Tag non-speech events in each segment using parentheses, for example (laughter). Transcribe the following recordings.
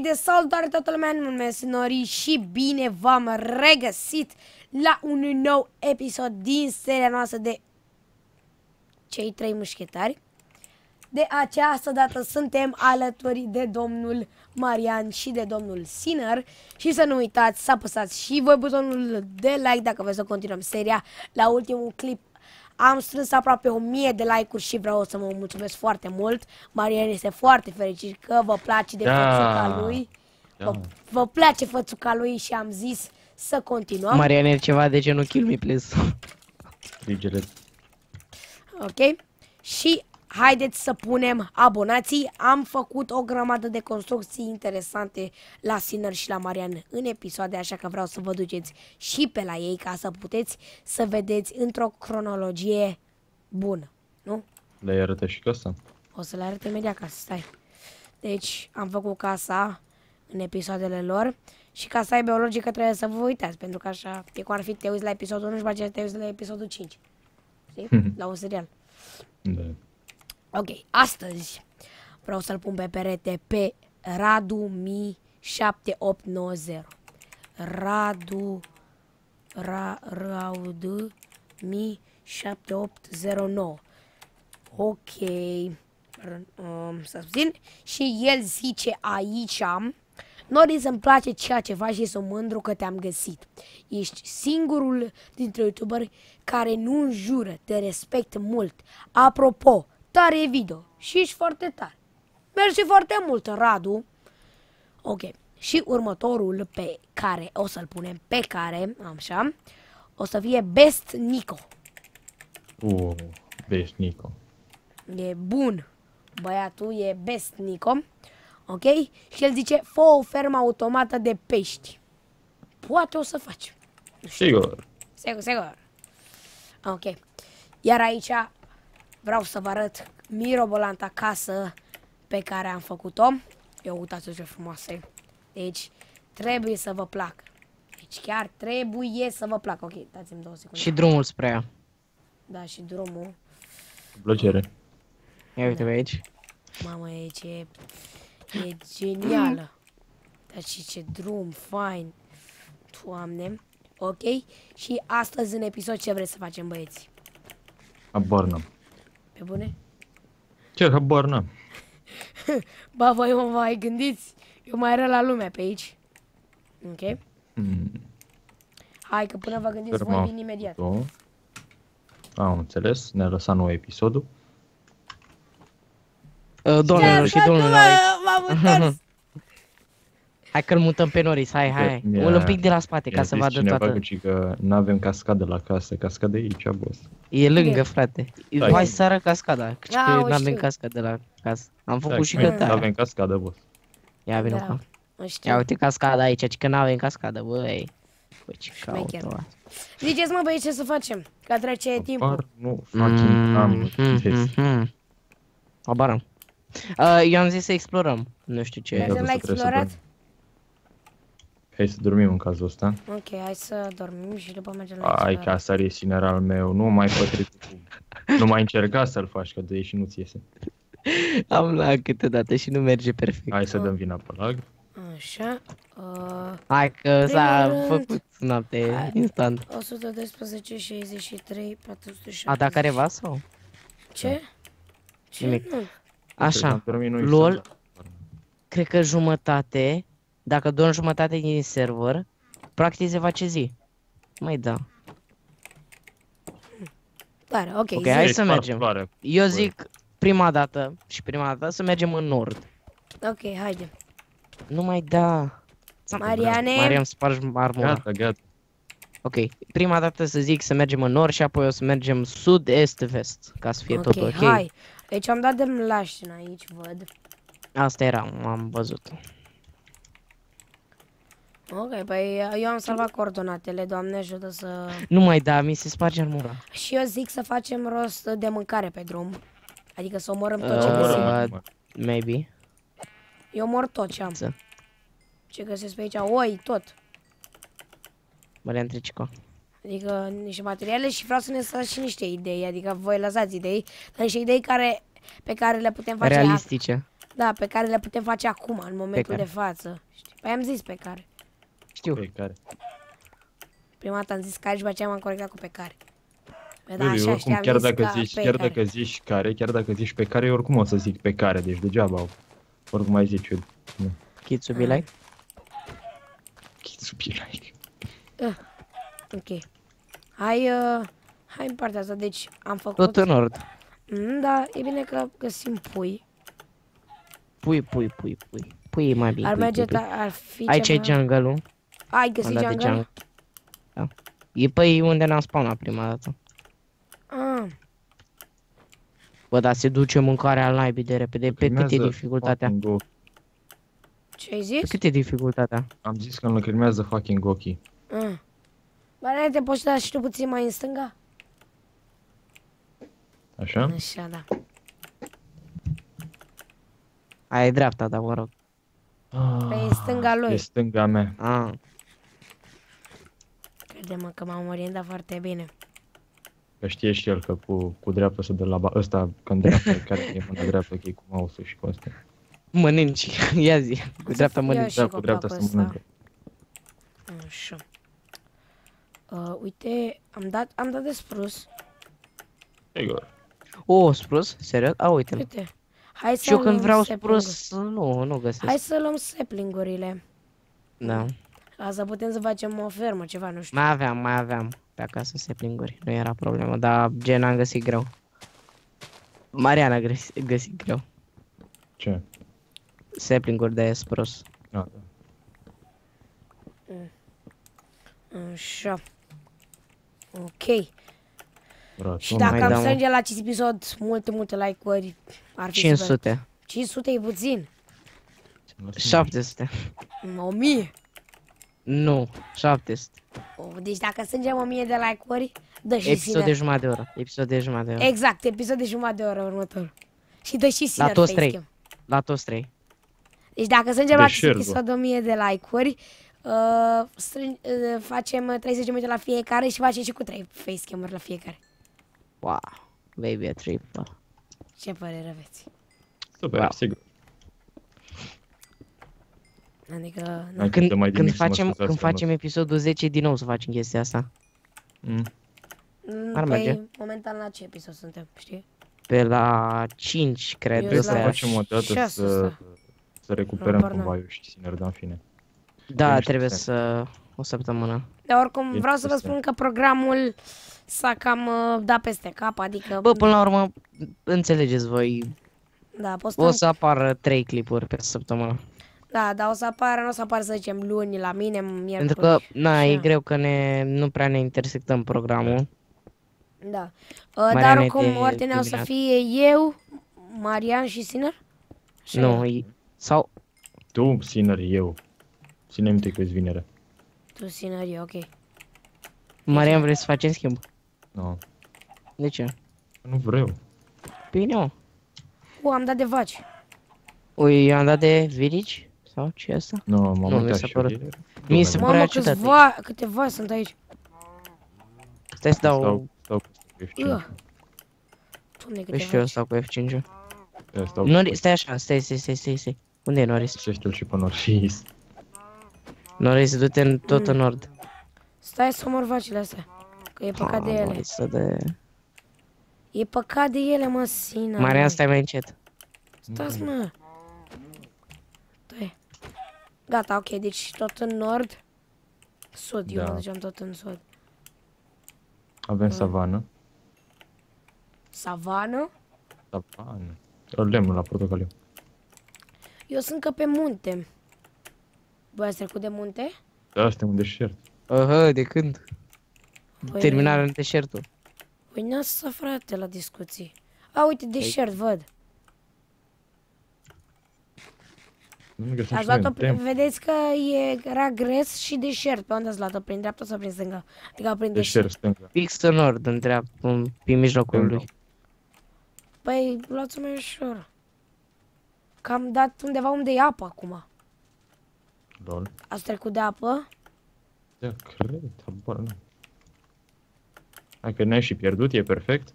mei de salutare toată lumea, nu numesc Nori și bine v-am regăsit la un nou episod din seria noastră de Cei trei mușchetari. De această dată suntem alături de domnul Marian și de domnul Sinner și să nu uitați să apăsați și voi butonul de like dacă vreți să continuăm seria. La ultimul clip am strâns aproape 1000 de like-uri și vreau să vă mulțumesc foarte mult. Marian este foarte fericit că vă place de Da. fățuca lui. Da. Vă, vă place fățuca lui și am zis să continuăm. Marian e ceva de genul kill me please. Frigere. Ok? Și haideți să punem abonații. Am făcut o grămadă de construcții interesante la Sinner și la Marian în episoade, așa că vreau să vă duceți și pe la ei ca să puteți să vedeți într-o cronologie bună. Nu? Le arătă și casa. O să le arăt imediat ca să stai. Deci, am făcut casa în episoadele lor și ca să aibă o logică trebuie să vă uitați, pentru că așa e cum ar fi te uiți la episodul 1 și după aceea te uiți la episodul 5. Știi? (laughs) la un serial. Da. Ok, astăzi vreau să-l pun pe perete pe Radu Mi 7890. Radu Ra, Raudu Mi 7809. Ok. R- Um, să puțin. Și el zice aici Nori să-mi place ceea ce faci și sunt mândru că te-am găsit. Ești singurul dintre youtuberi care nu înjură, te respect mult. Apropo, tare e video și ești foarte tare. Mersi foarte mult, Radu. Ok. Și următorul pe care o să-l punem pe care, așa, o să fie Best Nico. Uh, vezi, Nico. E bun. Băiatul e Best Nico. Ok? Și el zice, fă o fermă automată de pești. Poate o să faci. Sigur. Sigur, sigur. Ok. Iar aici vreau să vă arăt mirobolanta casă pe care am făcut-o. Eu uitați ce frumoasă e. Deci trebuie să vă placă. Deci chiar trebuie să vă placă. Ok, dați-mi două secunde. Și drumul spre ea. Da, și drumul. Cu plăcere. Ia uite pe aici. Mamă, e ce... E genială. Dar și ce drum fain. Doamne. Ok? Și astăzi în episod ce vreți să facem, băieți? Habar n-am. Pe bune? Ce habar n-am? (laughs) Ba, voi mă mai gândiți? Eu mai era la lume pe aici. Ok? Hmm. Hai că până vă gândiți voi Ferma vin imediat. auto. Am înțeles, ne-a lăsat nou episodul. Uh, Doamnelor și domnilor, aici. M-am întors. (laughs) hai că-l mutăm pe Noris, hai, hai. Mi-a- Îl un pic de la spate ca Mi-a să zis vadă cineva toată. că, ci că n-avem cascadă la casă, cascadă e aici, boss. E lângă, Unde? frate. Da, Hai e- să arăt cascada, căci Da, că o n-avem știu. cascadă la casă. Am făcut Da, și noi gătarea. Avem cascadă, boss. Ia vină Da, cu. nu știu. Ia uite cascada aici, ci că n-avem cascadă, băi. Băi, ce Șmecher. caută Ziceți mă băieți ce să facem? Că trece timpul. Habar nu fucking am zis. Mhm. Habar am. Uh, eu am zis să explorăm. Nu știu ce. Mergem Da, la să trebuie să explorat? Dormim. Hai să dormim în cazul ăsta. Ok, hai să dormim și după mergem la Ai, explorat. casa e siner al meu, nu mai pătrit cu... Nu mai încerca să-l faci, că de și nu ți iese. Am la câteodată și nu merge perfect. Hai să dăm vina pe lag. Așa. Uh, Hai că s-a Primul rând- făcut noapte instant. 112, 63, 470. A dat careva sau? Ce? Ce? Nimic. Nu. Așa. Am dormit noi LOL. să- Cred că jumătate, dacă doar jumătate din server, practic se face zi. Mai da. Tare, ok. Ok, zi. hai Ei, să spar mergem. floare. Eu zic prima dată și prima dată să mergem în nord. Ok, haide. Nu mai da. Mariane. Mariam spargi armura. Gata, gata. Ok, prima dată să zic să mergem în nord și apoi o să mergem sud, est, vest, ca să fie Ok, tot ok. hai. Deci am dat de lașin aici, văd. Asta era, am văzut. Ok, păi eu am salvat coordonatele, doamne ajută să... Nu mai da, mi se sparge armura. Și eu zic să facem rost de mâncare pe drum. Adică să omorâm tot ce Uh, găsim. Omorâm. Maybe. Eu omor tot ce am. Să. Ce găsesc pe aici, oi, tot. Marian Tricico. Adică niște materiale și vreau să ne lăsați și niște idei. Adică voi lăsați idei, dar niște idei care, pe care le putem face Realistice. ac- Da, pe care le putem face acum, în momentul care? de față. Știi? Păi am zis pe care. Știu. Pe care? Prima dată am zis care și după aceea m-am corectat cu pe care. Bă, da, Băi, așa, oricum, știam, chiar zis dacă ca zici, pe chiar care. dacă zici care, chiar dacă zici pe care, oricum o să zic pe care, deci degeaba au. Oricum ai zici eu. Nu. Kids will be like. Kids will be like. Ok. Hai, uh, hai în partea asta, deci am făcut... Tot în nord. Mm, da, e bine că găsim pui. Pui, pui, pui, pui. Pui e mai bine. Ar pui, merge, pui, pui. ta- ar fi Aici e ceva... jungle-ul. Ai Am găsit dat de jungle? jungle. Da. E pe unde ne-am spawnat prima dată. Ah, Bă, dar se duce mâncarea al naibii de repede. Pe cât e Primează dificultatea? fucking go- ce ai Pe zis? cât e dificultatea? Am zis că îmi lacrimează fucking ochii. Ah. Bă, te poți da și tu puțin mai în stânga? Așa? Așa, da. Aia e dreapta, dar mă rog. Pe Păi, stânga lui. E stânga mea. Ah, Crede-mă că m-am orientat foarte bine. Că știe și el că cu, cu dreapta se dă la ba... Ăsta, când dreapta, (laughs) care e mâna dreaptă, că e cu mouse-ul și cu asta. mănânci. (laughs) Ia zi. Cu dreapta Ia mănânci. și Da, cu dreapta copacul să mănâncă. Așa. Uh, uite, am dat, am dat de sprus. Sigur. O, sprus? Serios? A, uite Uite. Hai să Și eu când luăm vreau sapling-uri. sprus, nu, nu găsesc. Hai să luăm saplingurile. Da. Ca să putem să facem o fermă, ceva, nu știu. Mai aveam, mai aveam pe acasă seplinguri. Nu era problemă, dar gen am găsit greu. Mariana a găsit, găsit greu. Ce? Seplinguri de sprus. A, da. Așa. Ok. Brat, Și nu dacă mai am dăm- strânge la acest episod multe, multe like-uri, ar fi super. 500. 500 e puțin. mai- 700. 1000. Nu, 700. Oh, deci dacă strângem 1000 de like-uri, dă și Episod de Sinner. jumătate de oră. Episod de jumătate de oră. Exact, episod de jumătate de oră următor. Și dă și Sinner toți facecam. trei. La toți trei. Deci dacă strângem la De acest share, bă. episod 1000 de like-uri, uh, strâng, uh, facem 30 de minute la fiecare și facem și cu 3 facecam-uri la fiecare. Wow. Baby a trip. Ce părere aveți? Super, Wow. sigur. Adică, nu. Hai că Când, dă mai când nimic să mă facem, scuzați când frumos. facem episodul 10 din nou să facem chestia asta. Mm. Mm, ar păi, merge. momentan la ce episod suntem, știi? Pe la 5, cred. Eu Trebuie să la ăsta. facem o dată șase să, ăsta. să recuperăm Habar cumva n-am. eu și Sinner, da, în fine. Da, Vrem trebuie și să... O săptămână. Dar oricum E vreau să vă chestia. spun că programul s-a cam uh, dat peste cap, adică, Bă, până la urmă, înțelegeți voi, da, postăm, o să apară 3 clipuri pe săptămână. Da, dar o să apară, nu o să apară, să zicem, luni la mine, miercuri. Pentru că, na, e Așa. greu că ne, nu prea ne intersectăm programul. Da. Uh, Mariana dar e oricum, de ordinea o să dimineață. fie eu, Marian și Sinner? Așa Nu, e. e- sau, Tu, Sinner, eu. Ține minte că-s vinerea. Tu, Sinner, e ok. Marian, vrei să facem schimb? Nu, De ce? nu vreau. Bine, mă. U, am dat de vaci. Ui, eu am dat de village? Sau ce e asta? Nu, m-am Nu, mi uitat s-a și eu. părut. e- Mi se Domnule, părea Mamă, ciudat. câți va, câte vaci sunt aici. Stai să dau... Stau, stau cu F5. Uh. Doamne, câte Păi și eu vaci. stau cu F5 Stai, stau cu Nori, stai așa, stai, stai, stai, stai, stai. Unde e Noris? Găsește-l și pe Norris. Noris, du-te în, tot în nord. Stai să omor vacile astea. Că e păcat de Ah, ele. Noris, să de... E păcat de ele, mă, Sina. Marian, mă. stai mai încet. Stați, mă. Stai. Gata, ok, deci tot în nord. Sud, eu Da. mă duceam tot în sud. Avem savană. Savană. Savană. Lemnul la portocaliu. Eu sunt că pe munte. Voi ați trecut de munte? Da, asta e un deșert. Aha, de când? Păi- Terminarea în deșertul. Păi n-ați frate la discuții. A, uite, deșert, văd. Nu ne găsim Ați și noi luat-o, în timp. vedeți că e, era gres și deșert. Pe unde ați luat-o? Prin dreapta sau prin stânga? Adică prin deșert. Deșert stânga. Fix în nord, în dreapta, în, pe mijlocul Stânga. lui. Păi, luați-o mai ușor. Că am dat undeva unde e apă acum. Lol. Ați trecut de apă? Da, cred, habar nu. Hai că ne-ai și pierdut, e perfect.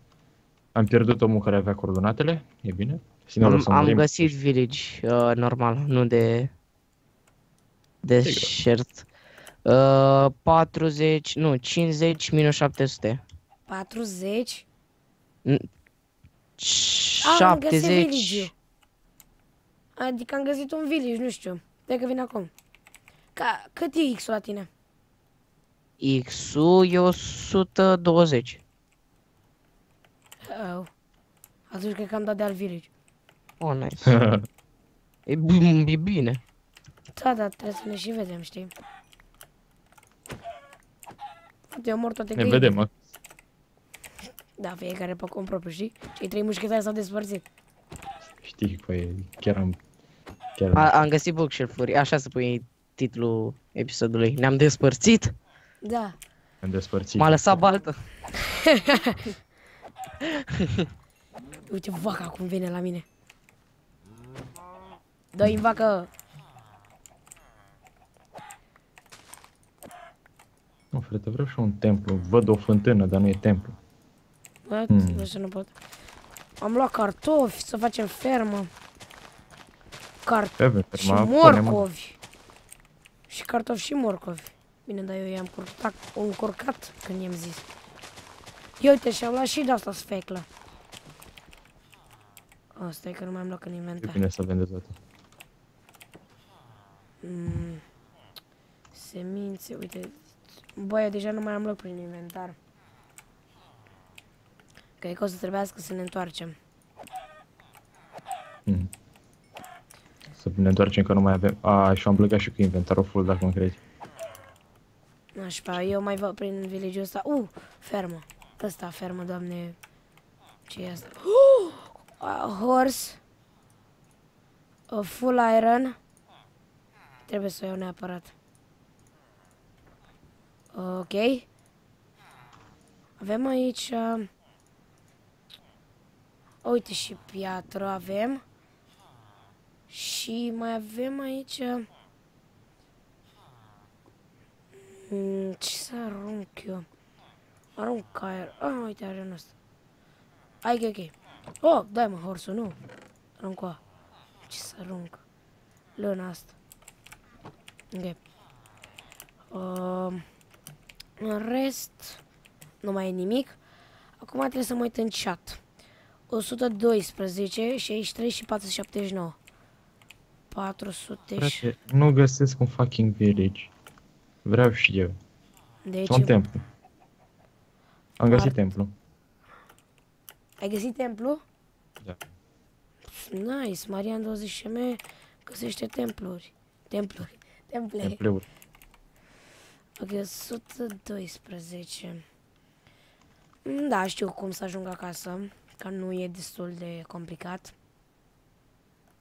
Am pierdut omul care avea coordonatele, e bine. Sinor, o Am, să am murim. găsit village uh, normal, nu de deșert. Uh, 40, nu, 50 minus 700. 40. Ah, am găsit 70. village Adică am găsit un village, nu știu. Dai că vin acum. Ca, cât e X-ul la tine? X-ul e 120. Oh. Atunci cred că am dat de alt village. Oh, nice. (laughs) e, b- e bine. Da, da, trebuie să ne și vedem, știi? Uite, eu mor toate ne găinile. vedem, mă. Da, fiecare pe cont propriu, știi? Cei trei mușchetari s-au despărțit. Știi, păi, chiar am... Chiar am... A, am găsit bookshelf-uri, așa să pui titlul episodului. Ne-am despărțit, Da. am despărțit. m-a lăsat baltă. (laughs) Uite vaca cum vine la mine. Dă-i în vacă. Nu, frate, vreau și un templu. Văd o fântână, dar nu e templu. Bă, Hmm. nu știu, nu pot. Am luat cartofi să facem fermă. Car Pe și ferma, morcovi. Și cartofi și morcovi. Bine, dar eu i-am curcat, încurcat când i-am zis. Ia uite, și-am luat și de asta sfeclă. Asta e că nu mai am luat în E inventar. bine să vende toate. Mm. Semințe, uite. Bă, eu deja nu mai am loc prin inventar. Cred că o să trebuiască să ne întoarcem. Mm. Să ne întoarcem că nu mai avem... A, și am plecat și cu inventarul full, dacă mă crezi. Așa, eu mai văd prin village ăsta. Uh, fermă. Ăsta, fermă, doamne. ce e asta? Uh, (gasps) a horse. A full iron. Trebuie să o iau neapărat. Ok. Avem aici... Uh, uite și piatră avem. Și mai avem aici... Uh, Mm, ce să arunc eu? Arunc aer. Ah, uite, are ăsta. Hai, ok, ok. Oh, dai mă, horsul, nu. Arunc o. Ce să arunc? Luna asta. Ok. Uh, în rest, nu mai e nimic. Acum trebuie să mă uit în chat. 112, 63 și 479. 400 și... Frate, nu găsesc un fucking village. Vreau și eu. Deci, Sau un templu. Am găsit Art. templu. ai găsit templu? Da. Nice, Marian 20 m găsește templuri. Templuri. Temple. Templeuri. Ok, 112. Mm, Da, știu cum să ajung acasă, că nu e destul de complicat.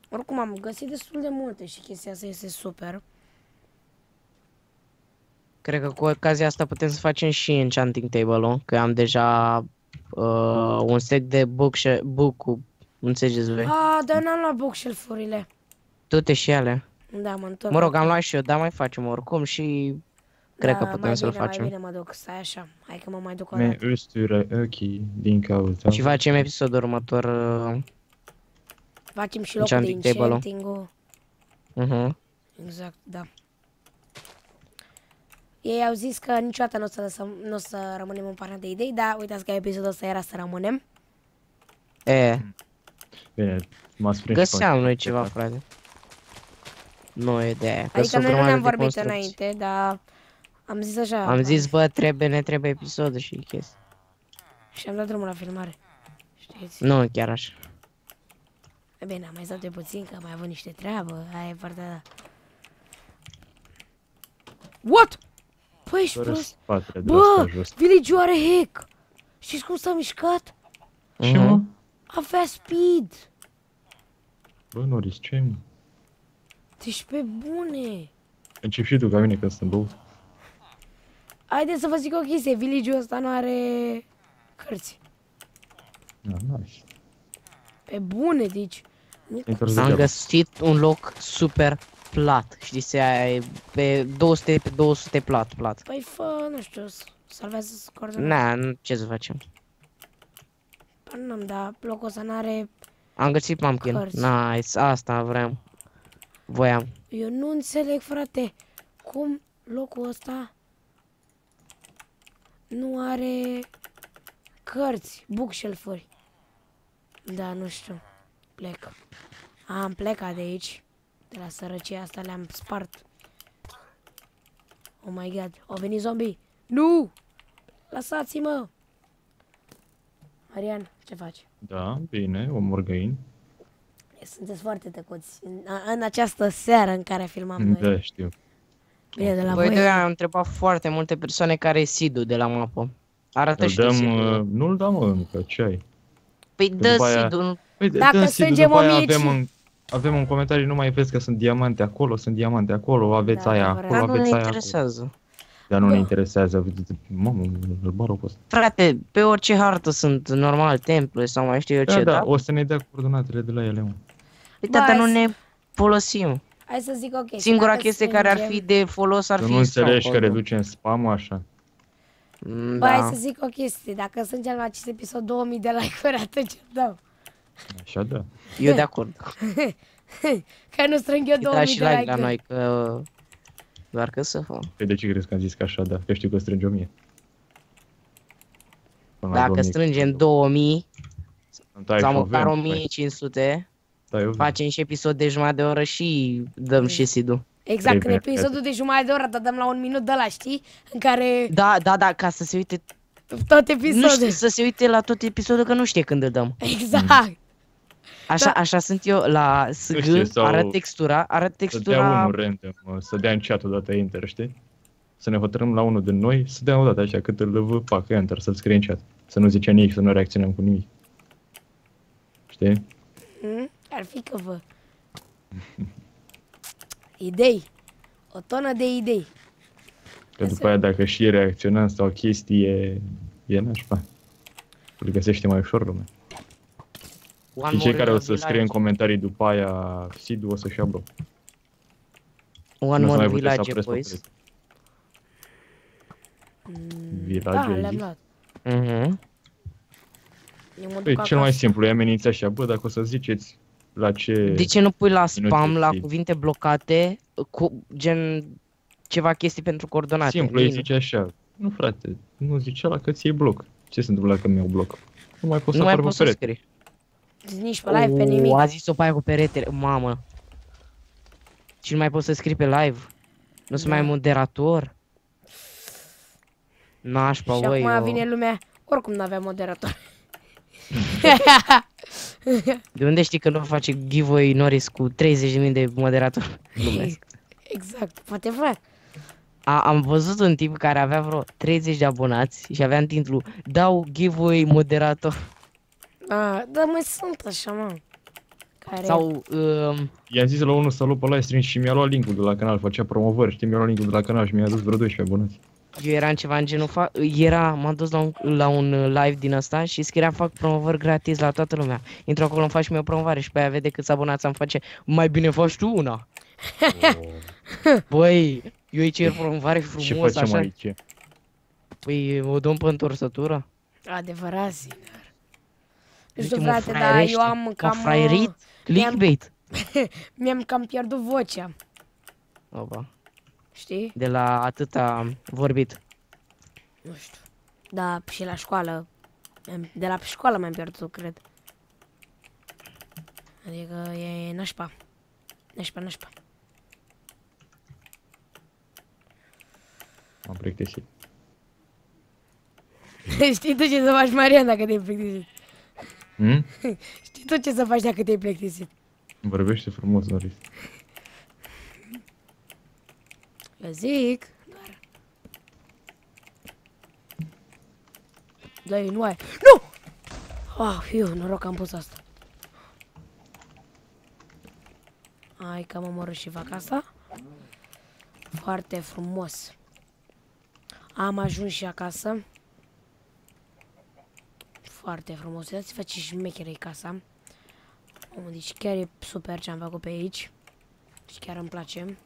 Oricum am găsit destul de multe și chestia asta este super. Cred că cu ocazia asta putem să facem și enchanting table-ul, că am deja uh, un set de book, book cu înțelegeți voi. Ah, dar n-am luat bookshelf-urile. Du-te și ele. Da, mă întorc. Mă rog, am luat și eu, dar mai facem oricum și cred că Da, putem mai să-l bine, facem. Mai bine mă duc, stai așa. Hai că mă mai duc o Me dată. ustură ochii din cauza. Și facem episodul următor. Uh, Facem și locul de enchanting table-ul. enchanting-ul. uh-huh. Exact, da. Ei au zis că niciodată nu o să, lăsăm, nu o să rămânem în partea de idei, dar uitați că episodul ăsta era să rămânem. E, Bine, m-ați prins. găseam pe- noi ceva, frate. Nu e de aia. că Adică sunt o noi nu grămadă ne-am de vorbit construcții. înainte, dar am zis așa. Am zis, bă, trebuie, ne trebuie episodul și chestii. Și am dat drumul la filmare. Știți? Nu chiar așa. E bine, am mai stat de puțin, că am mai avut niște treabă. Aia e partea da. What? Păi, ești Fără prost? spatele, de Bă, asta jos. village are hack. Știți cum s-a mișcat? Ce mă? Avea speed. Bă, Noris, ce mă? Deci pe bune. Încep și tu ca mine când sunt băut. Haideți să vă zic o chestie, village-ul ăsta nu are cărți. Da, nice. Pe bune, deci. Nici- Întors Am degeaba. găsit un loc super plat. Știi, se e pe 200 pe 200 plat, plat. Păi fă, nu știu, s- salvează coordonate. Na, nu- ce să facem? Păi nu am, dar locul ăsta n-are... Am găsit pumpkin. Cărți. Nice, asta vreau. Voiam. Eu nu înțeleg, frate, cum locul ăsta nu are cărți, bookshelf-uri. Da, nu știu. Plec. Am plecat de aici. De la sărăcia asta le-am spart. Oh my god, au venit zombie. Nu! Lăsați-mă! Marian, ce faci? Da, bine, omor găini. Sunteți foarte tăcuți în, în această seară în care filmam noi. Da, știu. Bine, de la Voi voi. doi am întrebat foarte multe persoane care e Sidu de la mapă. Arată Îl și tu dăm, Sidu. uh, nu-l dăm încă, ce ai? Păi că dă după aia- Sidu. Păi, Dacă dă-mi Sidu, strângem după aia 1000 avem un, avem un comentariu, nu mai vezi că sunt diamante acolo, sunt diamante acolo, aveți Da, aia adevărat. acolo, Dar nu ne aveți aia acolo. interesează. Dar nu ne Bă. interesează, mamă, îl bară pe ăsta. Frate, pe orice hartă sunt normal temple sau mai știu eu Da, ce, da, da? o să ne dea coordonatele de la ele, mă. Păi da, dar Bă, nu hai ne folosim. Hai să zic ok. Singura dacă chestie care ar strângem- fi de folos ar Să fi nu înțelegi că Stronghold-ul. reducem spam așa. Mm, Bă, hai Da. să zic o chestie. Dacă strângem la acest episod 2000 de like-uri, atunci îmi dau. Așa da. Eu de acord. (laughs) Că nu strâng eu Îi da 2000 și de like like-uri. la noi că... Doar că să fac. Păi de ce crezi că am zis că așa da? Că știu că strânge 1000. Până la Dacă 2000. strângem 2000 Îmi tai sau și o măcar vrem, păi. 1500, Tai o vrem. facem și episod de jumătate de oră și dăm și Sidu. Exact, în Trebuie, episodul de jumătate de oră dăm la un minut de la, știi? În care Da, da, da, ca să se uite, tot nu știe, episodul. să se uite la tot episodul că nu știe când îl dăm. Exact. Așa, Da. așa sunt eu la SG, știu, sau- arăt textura, arăt Să dea textura, unul random, mă, să dea în chat odată enter, știi? Să ne hotărâm la unul din noi, să dea odată așa cât îl vă pac enter, să-l scrie în chat. Să nu zice nimic, să nu reacționăm cu nimic. Știi? Hmm? Ar fi că vă... Idei. O tonă de idei. Că după aia dacă și reacționăm sau chestii e, e nașpa. Îl găsește mai ușor lumea. One Și cei more care o in să village. scrie în comentarii după aia Sidu o să-și ia bloc. One Nu o să more mai puteți să village, opresc boys. opresc. Da, Village, ai le-am zis? luat. Mhm. Eu mă Păi duc cel mai acasă. simplu, e amenința așa, bă, dacă o să ziceți la ce... De ce nu pui la spam, Minute la zi. cuvinte blocate, cu gen ceva chestii pentru coordonate? Simplu, îi Min. zice așa. Nu frate, nu zice la că ți-e bloc. Ce se întâmplă dacă mi-au bloc? Nu mai poți Nu să mai apar pe poți să perete. scrii. Nici pe live, pe nimic. O, a zis-o pe aia cu perete, mamă. Și nu mai poți să scrii pe live. Nu sunt Da. mai moderator. Nașpa, Și băi, acum eu- vine lumea, oricum nu avea moderator. (laughs) (laughs) De unde știi că nu face giveaway Norris cu 30.000 de moderatori? Glumesc. exact, poate fac. A, am văzut un tip care avea vreo 30 de abonați și avea în titlu Dau giveaway moderator A, da, mai sunt așa, mă. Care... Sau um, I-am zis la unul să luă pe live stream și mi-a luat linkul de la canal, făcea promovări, știi, mi-a luat linkul de la canal și mi-a dus vreo 12 abonați. Eu eram ceva în genul fa- Era, m-am dus la un, la un uh, live din ăsta și scria fac promovări gratis la toată lumea. Intru acolo, îmi faci mie o promovare și pe aia vede câți abonați am face. Mai bine faci tu una. (laughs) Băi, eu îi cer promovare Ce frumos facem așa. aici? Păi o dăm pe întorsătură? Adevărat, sincer. Nu Uite, știu, mă frate, dar fraierește, eu am mă cam... fraierit, uh, clickbait. (laughs) Mi-am cam pierdut vocea, Opa, știi? De la atâta vorbit Nu știu. Da, și la școală. mi-am- De la școală mi-am pierdut, cred. Adică e nașpa. Nașpa, nașpa. M-am plictisit. (laughs) Știi tu ce să faci, Marian, dacă te-ai plictisit. Hmm? (laughs) Știi tu ce să faci dacă te-ai plictisit. Vorbește frumos, Noris. Eu zic, doar... Da, nu ai... Nu! Ah, fiu, noroc că am pus asta. Hai că am omorât și fac asta. Foarte frumos. Am ajuns și acasă. Foarte frumos. Uitați, face și mecherei casa. Omă, deci chiar e super ce am făcut pe aici. Și chiar îmi place.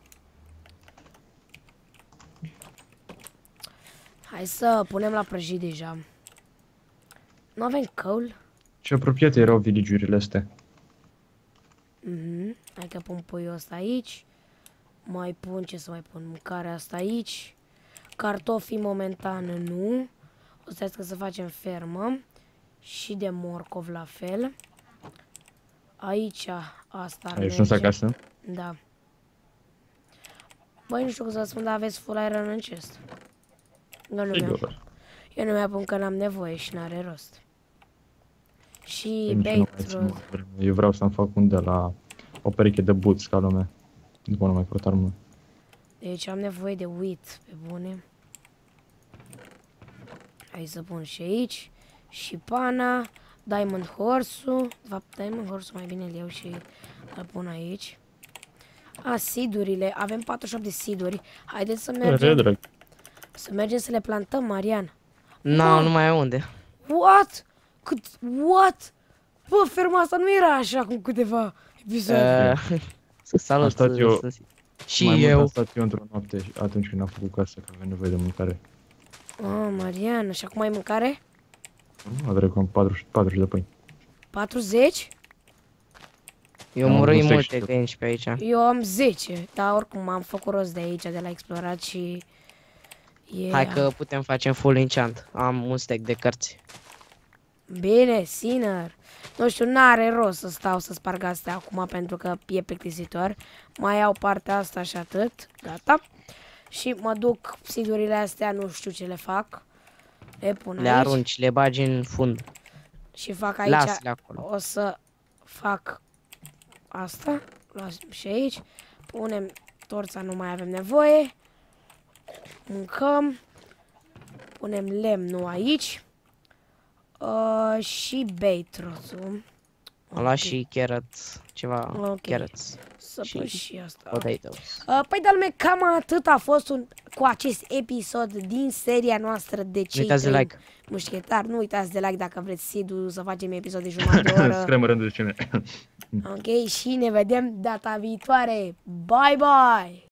Hai să punem la prăjit deja. Nu avem căul? Ce apropiate erau village-urile astea. că pun puiul ăsta aici. Mai pun, ce să mai pun, mâncarea asta aici. Cartofii momentan nu. O să că să facem fermă. Și de morcov la fel. Aici asta ar Ai ajuns merge. acasă? Da. Băi, nu știu cum să vă spun, dar aveți full iron în chest. Eu nu mi-am, Sigur. eu nu mi-am pun că n-am nevoie și n-are rost. Și Nici nu mai bait țin road. mult vreme. Eu vreau să-mi fac un de la o pereche de boots ca lumea. După nu mai pot armă. Deci am nevoie de wheat pe bune. Hai să pun și aici. Și pana. Diamond Horse-ul. De fapt, Diamond Horse-ul mai bine îl iau și îl pun aici. A, seed-urile. Avem 48 de seed-uri. Haideți să Merge, mergem, drag. Să mergem să le plantăm, Marian. Nu, nu mai ai unde. What? Cât? What? Bă, ferma asta nu era așa cum câteva episoade. Uh, Salut, Am stat eu- Stasi. Și mai eu. mult am stat eu într-o noapte și atunci când am făcut casă, că aveam nevoie de mâncare. Ah, Marian, și acum ai mâncare? Nu, dracu, am 40, 40 de pâini. 40? Eu Am murăi un multe steak și găini și pe aici. Eu am 10, dar oricum am făcut rost de aici, de la explorat și... Yeah. Hai că putem face full enchant. Am un stack de cărți. Bine, Sinner. Nu știu, n-are rost să stau să sparg astea acum pentru că e plictisitor. Mai iau partea asta și atât. Gata. Și mă duc sidurile astea, nu știu ce le fac. Le pun Le aici arunci, le bagi în fund. și fac aici. Lasă-le acolo. O să fac asta. Las și aici. Punem torța, nu mai avem nevoie. Mâncăm. Punem lemnul aici. Uh, și bait roțul. Am luat și carrot, ceva Ok. carrots, Să și pun și asta. potatoes. Uh, păi, dar lume, cam atât a fost un, cu acest episod din seria noastră de Nu cei uitați de trei like. mușchetari. Nu uitați de like dacă vreți Sidu să facem episod de jumătate de oră. (laughs) Scriem în rândul de cine. Ok, și ne vedem data viitoare. Bye, bye!